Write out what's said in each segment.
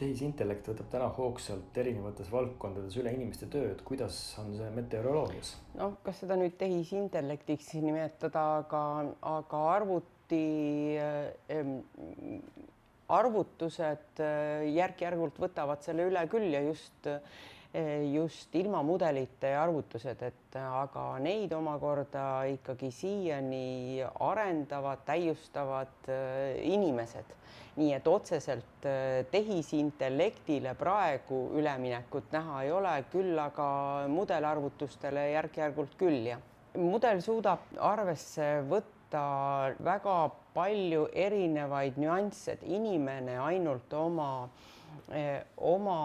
tehisintellekt võtab täna hoogsalt erinevates valdkondades üle inimeste tööd, kuidas on see meteoroloogias? noh, kas seda nüüd tehisintellektiks nimetada, aga, aga arvuti äh, arvutused äh, järk-järgult võtavad selle üle küll ja just äh, just ilmamudelite arvutused, et aga neid omakorda ikkagi siiani arendavad, täiustavad inimesed nii et otseselt äh, tehisintellektile praegu üleminekut näha ei ole, küll aga mudelarvutustele järk-järgult küll jah. mudel suudab arvesse võtta väga palju erinevaid nüansse, et inimene ainult oma, äh, oma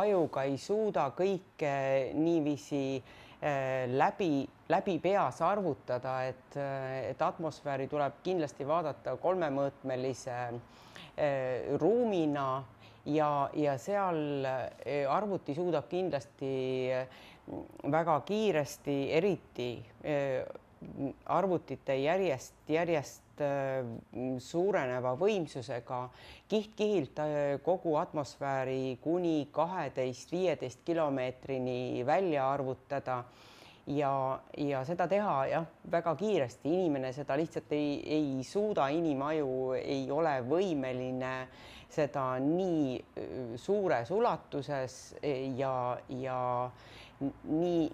ajuga ei suuda kõike niiviisi äh, läbi, läbi peas arvutada, et, et atmosfääri tuleb kindlasti vaadata kolmemõõtmelise Eh, ruumina ja, ja seal arvuti suudab kindlasti väga kiiresti, eriti arvutite järjest, järjest suureneva võimsusega kiht-kihilt kogu atmosfääri kuni kaheteist, viieteist kilomeetrini välja arvutada ja, ja seda teha jah, väga kiiresti, inimene seda lihtsalt ei, ei suuda, inimaju ei ole võimeline seda nii suures ulatuses ja, ja nii,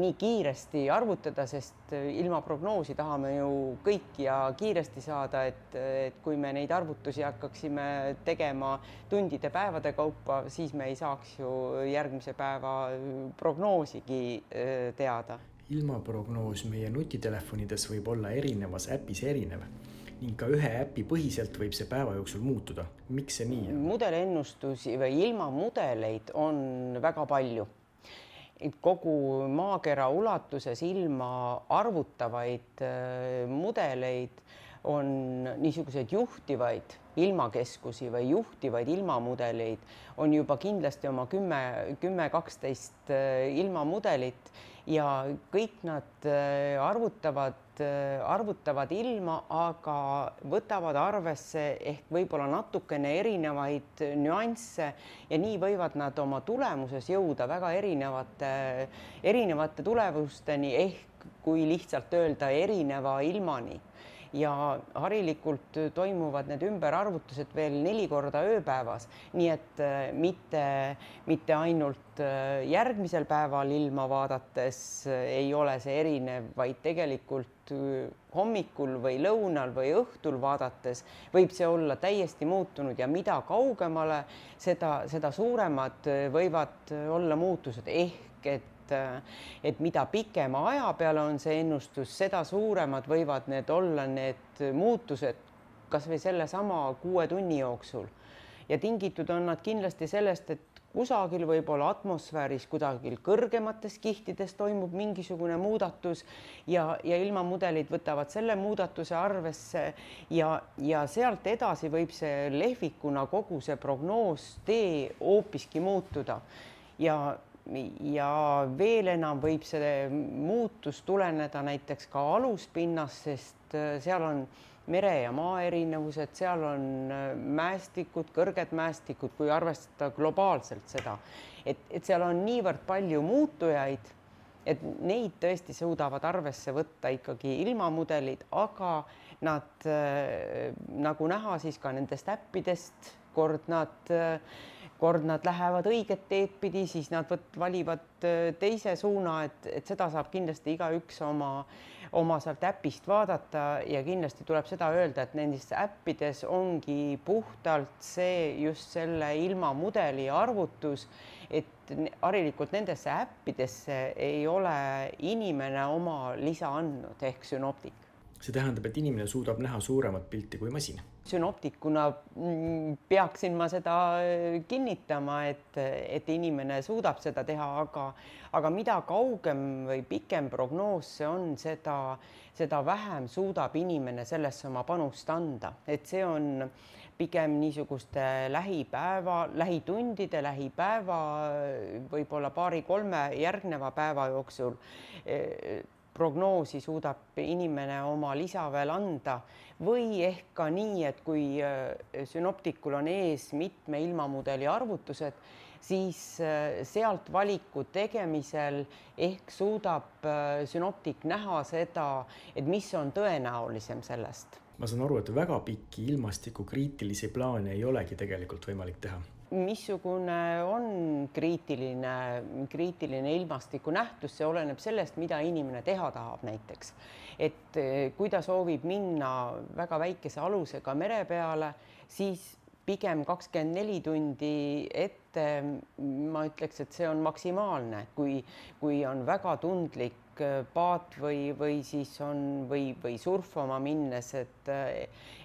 nii kiiresti arvutada, sest ilma prognoosi tahame ju kõik ja kiiresti saada, et, et kui me neid arvutusi hakkaksime tegema tundide-päevade kaupa, siis me ei saaks ju järgmise päeva prognoosigi äh, teada. ilmaprognoos meie nutitelefonides võib olla erinevas äpis erinev ning ka ühe äpi põhiselt võib see päeva jooksul muutuda. miks see nii on? mudelennustusi või ilmamudeleid on väga palju kogu maakera ulatuses ilma arvutavaid äh, mudeleid on niisuguseid juhtivaid ilmakeskusi või juhtivaid ilmamudeleid on juba kindlasti oma kümme, kümme, kaksteist äh, ilmamudelit ja kõik nad äh, arvutavad Äh, arvutavad ilma, aga võtavad arvesse ehk võib-olla natukene erinevaid nüansse ja nii võivad nad oma tulemuses jõuda väga erinevate, erinevate tulemusteni ehk kui lihtsalt öelda erineva ilmani ja harilikult toimuvad need ümberarvutused veel neli korda ööpäevas, nii et äh, mitte, mitte ainult äh, järgmisel päeval ilma vaadates äh, ei ole see erinev, vaid tegelikult hommikul või lõunal või õhtul vaadates võib see olla täiesti muutunud ja mida kaugemale, seda, seda suuremad võivad olla muutused. Ehk et et, et mida pikema aja peale on see ennustus, seda suuremad võivad need olla, need muutused kasvõi sellesama kuue tunni jooksul. ja tingitud on nad kindlasti sellest, et kusagil võib-olla atmosfääris kusagil kõrgemates kihtides toimub mingisugune muudatus ja, ja ilmamudelid võtavad selle muudatuse arvesse ja, ja sealt edasi võib see lehvikuna kogu see prognoostee hoopiski muutuda ja ja veel enam võib see muutus tuleneda näiteks ka aluspinnast, sest äh, seal on mere ja maa erinevused, seal on äh, mäestikud, kõrged mäestikud, kui arvestada globaalselt seda, et, et seal on niivõrd palju muutujaid, et neid tõesti suudavad arvesse võtta ikkagi ilmamudelid, aga nad äh, nagu näha, siis ka nendest äppidest kord nad äh, kord nad lähevad õiget teed pidi, siis nad võt, valivad äh, teise suuna, et, et seda saab kindlasti igaüks oma, oma sealt äpist vaadata ja kindlasti tuleb seda öelda, et nendes äppides ongi puhtalt see just selle ilmamudeli arvutus, et harilikult nendesse äppidesse ei ole inimene oma lisa andnud ehk sünoptik see tähendab, et inimene suudab näha suuremat pilti kui masin. sünoptikuna mm, peaksin ma seda äh, kinnitama, et, et inimene suudab seda teha, aga, aga mida kaugem või pikem prognoos see on, seda, seda vähem suudab inimene sellesse oma panust anda, et see on pigem niisuguste lähipäeva, lähitundide, lähipäeva, võib-olla paari-kolme järgneva päeva jooksul äh, prognoosi suudab inimene oma lisa veel anda või ehk ka nii, et kui sünoptikul on ees mitme ilmamudeli arvutused, siis sealt valiku tegemisel ehk suudab sünoptik näha seda, et mis on tõenäolisem sellest. Ma saan aru, et väga pikki ilmastikukriitilisi plaane ei olegi tegelikult võimalik teha missugune on kriitiline, kriitiline ilmastikunähtus, see oleneb sellest, mida inimene teha tahab näiteks. et eh, kui ta soovib minna väga väikese alusega mere peale, siis pigem kakskümmend neli tundi ette ma ütleks, et see on maksimaalne, kui, kui on väga tundlik paat või, või siis on või, või surfama minnes, et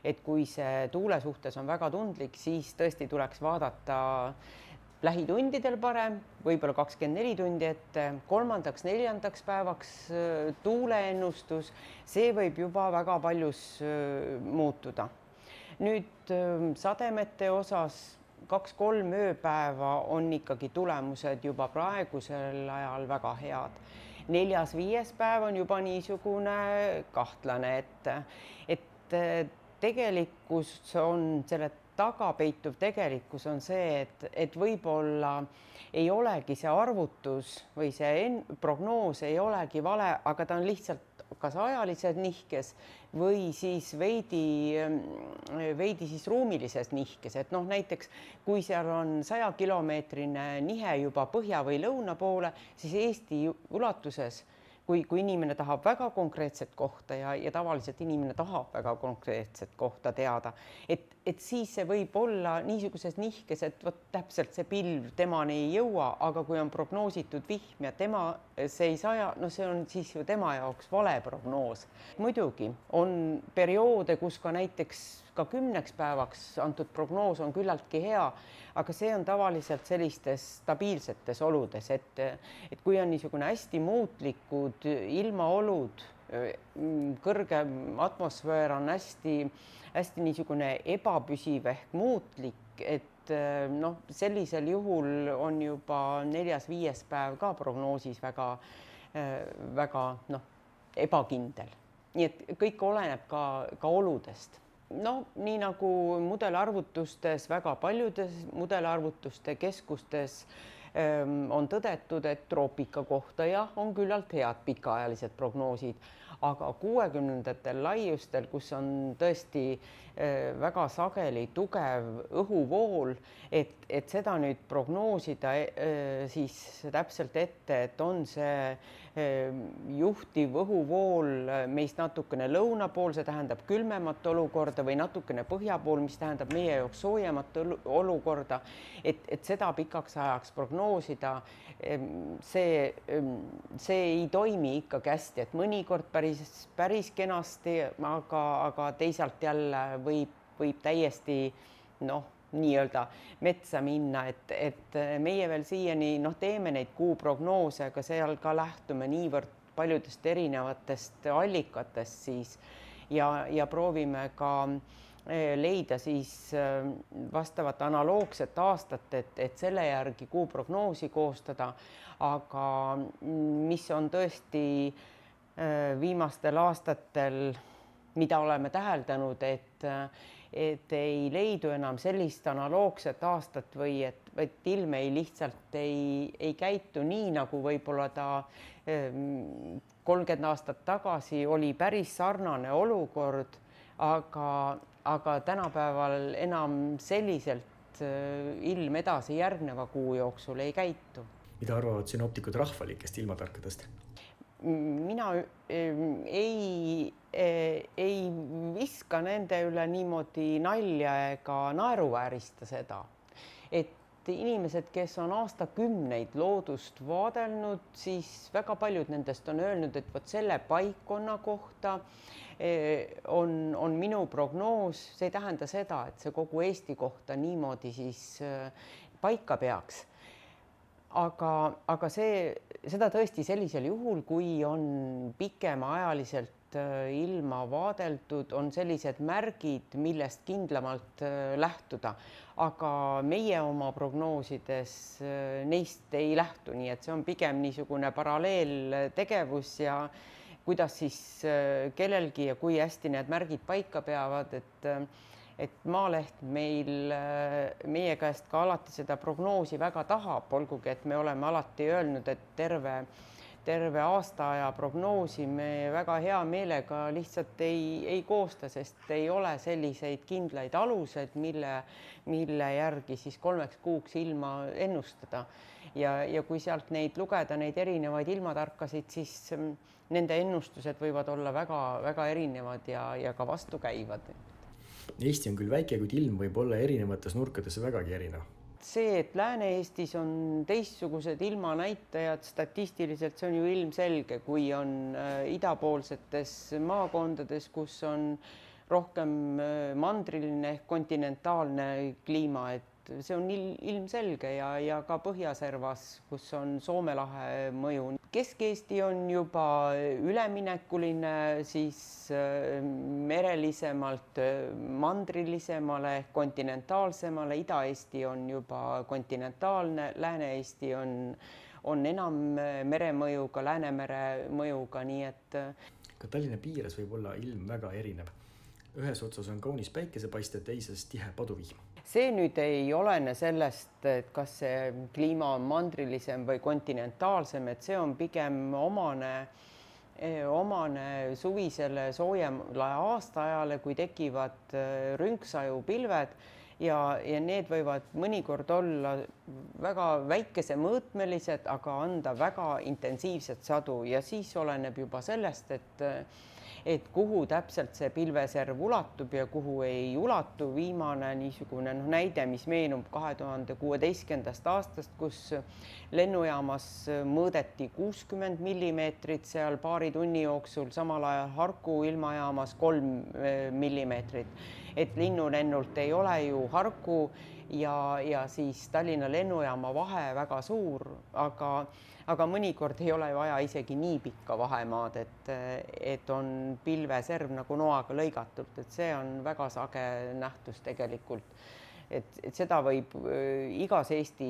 et kui see tuule suhtes on väga tundlik, siis tõesti tuleks vaadata lähitundidel parem, võib-olla kakskümmend neli tundi ette, kolmandaks-neljandaks päevaks äh, tuuleennustus, see võib juba väga paljus äh, muutuda. nüüd sademete osas kaks-kolm ööpäeva on ikkagi tulemused juba praegusel ajal väga head neljas-viies päev on juba niisugune kahtlane, et, et tegelikkus on selle taga peituv tegelikkus on see, et, et võib-olla ei olegi see arvutus või see prognoos ei olegi vale, aga ta on lihtsalt kas ajalises nihkes või siis veidi, veidi siis ruumilises nihkes, et noh, näiteks kui seal on sajakilomeetrine nihe juba põhja või lõuna poole, siis Eesti ulatuses kui, kui inimene tahab väga konkreetset kohta ja, ja tavaliselt inimene tahab väga konkreetset kohta teada, et, et siis see võib olla niisuguses nihkes, et vot täpselt see pilv temani ei jõua, aga kui on prognoositud vihm ja tema see ei saja, no see on siis ju tema jaoks vale prognoos. muidugi on perioode, kus ka näiteks ka kümneks päevaks antud prognoos on küllaltki hea aga see on tavaliselt sellistes stabiilsetes oludes, et, et kui on niisugune hästi muutlikud ilmaolud, kõrge atmosfäär on hästi-hästi niisugune ebapüsiv ehk muutlik, et noh, sellisel juhul on juba neljas-viies päev ka prognoosis väga, väga noh, ebakindel. nii et kõik oleneb ka, ka oludest noh, nii nagu mudelarvutustes, väga paljudes mudelarvutuste keskustes ähm, on tõdetud, et troopika kohta jah, on küllalt head pikaajalised prognoosid, aga kuuekümnendatel laiustel, kus on tõesti väga sageli tugev õhuvool, et, et seda nüüd prognoosida äh, siis täpselt ette, et on see Ehm, juhtiv õhuvool äh, meist natukene lõuna pool, see tähendab külmemat olukorda või natukene põhja pool, mis tähendab meie jaoks soojemat olukorda. et, et seda pikaks ajaks prognoosida, ehm, see, ehm, see ei toimi ikkagi hästi, et mõnikord päris, päris kenasti, aga, aga teisalt jälle võib, võib täiesti noh nii-öelda metsa minna, et, et meie veel siiani noh, teeme neid kuuprognoose, aga seal ka lähtume niivõrd paljudest erinevatest allikatest siis ja, ja proovime ka eh, leida siis eh, vastavat analoogset aastat, et, et selle järgi kuuprognoosi koostada. aga mis on tõesti viimastel aastatel, mida oleme täheldanud, et et ei leidu enam sellist analoogset aastat või et, et ilm ei lihtsalt ei, ei käitu nii, nagu võib-olla ta ehm, kolmkümmend aastat tagasi oli päris sarnane olukord, aga, aga tänapäeval enam selliselt eh, ilm edasi järgneva kuu jooksul ei käitu. mida arvavad sünoptikud rahvalikest ilmatarkadest? mina ei, ei viska nende üle niimoodi nalja ega naeruväärista seda, et inimesed, kes on aastakümneid loodust vaadelnud, siis väga paljud nendest on öelnud, et vot selle paikkonna kohta on, on minu prognoos, see ei tähenda seda, et see kogu Eesti kohta niimoodi siis paika peaks. Aga, aga see, seda tõesti sellisel juhul, kui on pikemaajaliselt ilma vaadeldud, on sellised märgid, millest kindlamalt äh, lähtuda. aga meie oma prognoosides äh, neist ei lähtu, nii et see on pigem niisugune paralleeltegevus ja kuidas siis kellelgi ja kui hästi need märgid paika peavad, et et Maaleht meil, meie käest ka alati seda prognoosi väga tahab, olgugi et me oleme alati öelnud, et terve terve aastaaja prognoosi me väga hea meelega lihtsalt ei, ei koosta, sest ei ole selliseid kindlaid aluseid, mille, mille järgi siis kolmeks kuuks ilma ennustada. ja, ja kui sealt neid lugeda, neid erinevaid ilmatarkasid, siis mm, nende ennustused võivad olla väga-väga erinevad ja, ja ka vastukäivad. Eesti on küll väike, kuid ilm võib olla erinevates nurkades vägagi erinev see, et Lääne-Eestis on teistsugused ilmanäitajad statistiliselt, see on ju ilmselge, kui on äh, idapoolsetes maakondades, kus on rohkem äh, mandriline ehk kontinentaalne kliima, et see on il ilmselge ja, ja ka põhjaservas, kus on Soome lahe mõju. Kesk-Eesti on juba üleminekuline siis äh, merelisemalt äh, mandrilisemale kontinentaalsemale, Ida-Eesti on juba kontinentaalne, Lääne-Eesti on, on enam äh, meremõjuga, Läänemere mõjuga, nii et. ka Tallinna piires võib olla ilm väga erinev. Ühes otsas on kaunis päikesepaiste, teises tihe paduvihm. See nüüd ei olene sellest, et kas see kliima on mandrilisem või kontinentaalsem, et see on pigem omane, eh, omane suvisele soojemale aastaajale, kui tekivad eh, rünksajupilved ja, ja need võivad mõnikord olla väga väikesemõõtmelised, aga anda väga intensiivset sadu. Ja siis oleneb juba sellest, et et kuhu täpselt see pilveserv ulatub ja kuhu ei ulatu. viimane niisugune noh, näide, mis meenub kahe tuhande kuueteistkümnendast aastast, kus lennujaamas mõõdeti kuuskümmend millimeetrit seal paari tunni jooksul, samal ajal Harku ilmajaamas kolm eh, millimeetrit. et linnulennult ei ole ju Harku ja, ja siis Tallinna lennujaama vahe väga suur, aga aga mõnikord ei ole vaja isegi nii pikka vahemaad, et, et on pilveserv nagu noaga lõigatult, et see on väga sage nähtus tegelikult. et, et seda võib äh, igas Eesti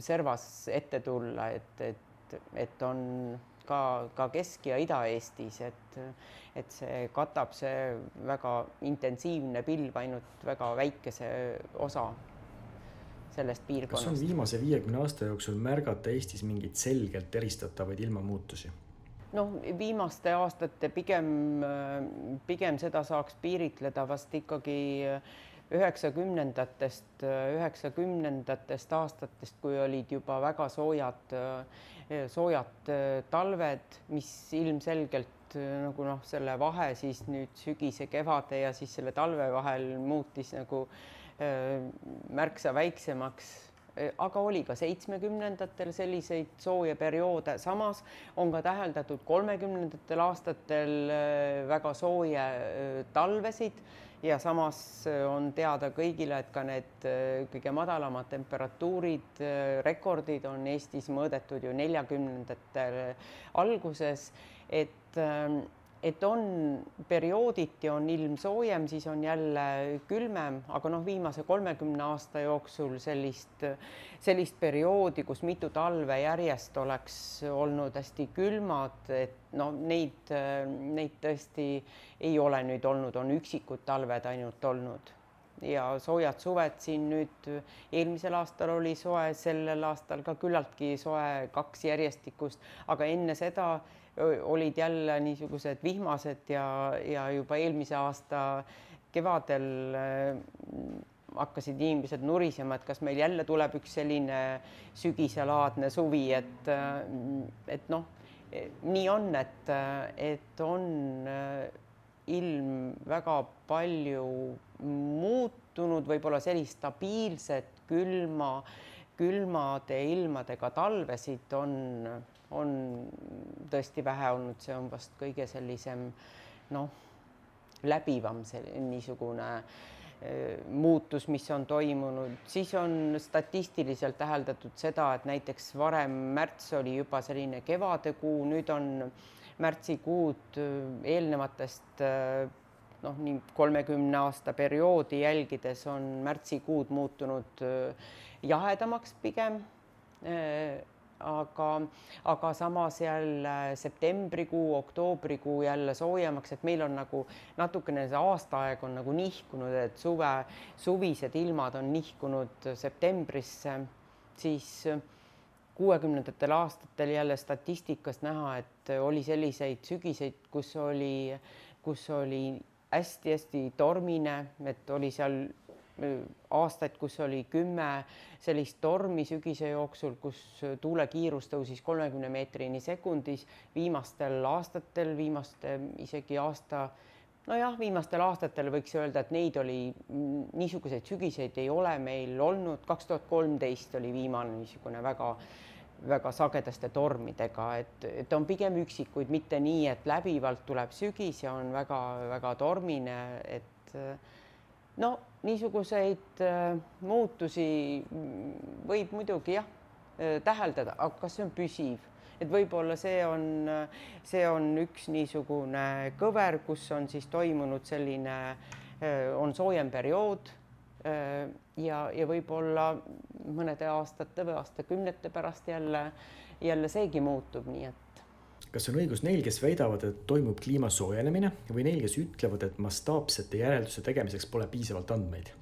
servas ette tulla, et, et, et on ka, ka Kesk- ja Ida-Eestis, et, et see katab see väga intensiivne pilv ainult väga väikese osa sellest piirkonnast. kas on viimase viiekümne aasta jooksul märgata Eestis mingeid selgelt eristatavaid ilmamuutusi? noh, viimaste aastate pigem, pigem seda saaks piiritleda vast ikkagi üheksakümnendatest, üheksakümnendatest aastatest, kui olid juba väga soojad, soojad talved, mis ilmselgelt nagu noh, selle vahe siis nüüd sügise, kevade ja siis selle talve vahel muutis nagu Äh, märksa väiksemaks. Aga oli ka seitsmekümnendatel selliseid sooje perioode, samas on ka täheldatud kolmekümnendatel aastatel väga sooje talvesid ja samas on teada kõigile, et ka need kõige madalamad temperatuurid, rekordid on Eestis mõõdetud ju neljakümnendatel alguses, et ähm, et on periooditi on ilm soojem, siis on jälle külmem, aga noh, viimase kolmekümne aasta jooksul sellist, sellist perioodi, kus mitu talve järjest oleks olnud hästi külmad, et no neid, neid tõesti ei ole nüüd olnud, on üksikud talved ainult olnud ja soojad suved siin nüüd eelmisel aastal oli soe, sellel aastal ka küllaltki soe, kaks järjestikust, aga enne seda olid jälle niisugused vihmased ja, ja juba eelmise aasta kevadel hakkasid inimesed nurisema, et kas meil jälle tuleb üks selline sügiselaadne suvi, et, et noh, nii on, et, et on ilm väga palju muutunud, võib-olla sellist stabiilset külma, külmade ilmadega talvesid on on tõesti vähe olnud, see on vast kõige sellisem noh, läbivam see niisugune muutus, mis on toimunud, siis on statistiliselt täheldatud seda, et näiteks varem märts oli juba selline kevadekuu, nüüd on märtsikuud eelnevatest noh, nii kolmekümne aasta perioodi jälgides on märtsikuud muutunud jahedamaks pigem aga, aga samas jälle septembrikuu, oktoobrikuu jälle soojemaks, et meil on nagu natukene see aastaaeg on nagu nihkunud, et suve, suvised ilmad on nihkunud septembrisse, siis kuuekümnendatel aastatel jälle statistikast näha, et oli selliseid sügiseid, kus oli, kus oli hästi-hästi tormine, et oli seal aastaid, kus oli kümme sellist tormi sügise jooksul, kus tuulekiirus tõusis kolmekümne meetrini sekundis. viimastel aastatel, viimaste isegi aasta, nojah, viimastel aastatel võiks öelda, et neid oli, niisuguseid sügiseid ei ole meil olnud. kaks tuhat kolmteist oli viimane niisugune väga väga sagedaste tormidega, et, et on pigem üksikuid, mitte nii, et läbivalt tuleb sügis ja on väga-väga tormine, et no niisuguseid äh, muutusi võib muidugi jah äh, täheldada, aga kas see on püsiv, et võib-olla see on, see on üks niisugune kõver, kus on siis toimunud selline, on soojem periood ja, ja võib-olla mõnede aastate või aastakümnete pärast jälle, jälle seegi muutub, nii et kas on õigus neil, kes väidavad, et toimub kliima soojenemine või neil, kes ütlevad, et mastaapsete järelduste tegemiseks pole piisavalt andmeid?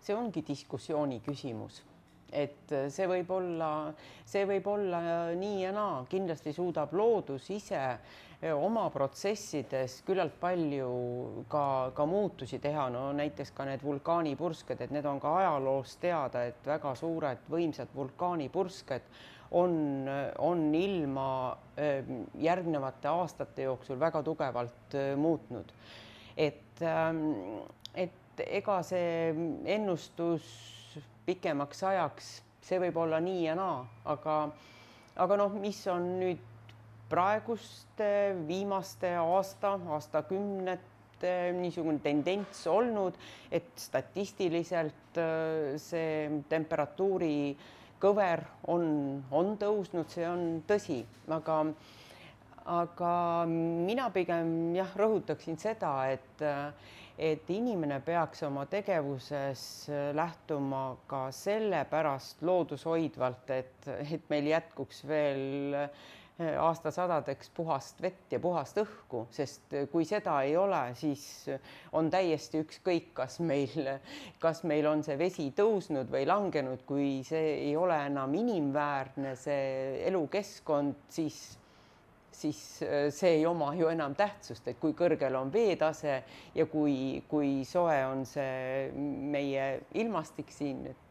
see ongi diskussiooni küsimus, et see võib olla, see võib olla nii ja naa, kindlasti suudab loodus ise oma protsessides küllalt palju ka, ka muutusi teha, no näiteks ka need vulkaanipursked, et need on ka ajaloost teada, et väga suured võimsad vulkaanipursked on, on ilma ähm, järgnevate aastate jooksul väga tugevalt äh, muutnud. et, ähm, et ega see ennustus pikemaks ajaks, see võib olla nii ja naa, aga, aga noh, mis on nüüd praeguste viimaste aasta, aastakümnete niisugune tendents olnud, et statistiliselt äh, see temperatuuri äh, kõver on, on tõusnud, see on tõsi, aga aga mina pigem jah, rõhutaksin seda, et et inimene peaks oma tegevuses lähtuma ka sellepärast loodushoidvalt, et, et meil jätkuks veel aastasadadeks puhast vett ja puhast õhku, sest kui seda ei ole, siis on täiesti ükskõik, kas meil, kas meil on see vesi tõusnud või langenud, kui see ei ole enam inimväärne, see elukeskkond, siis siis see ei oma ju enam tähtsust, et kui kõrgel on veetase ja kui, kui soe on see meie ilmastik siin, et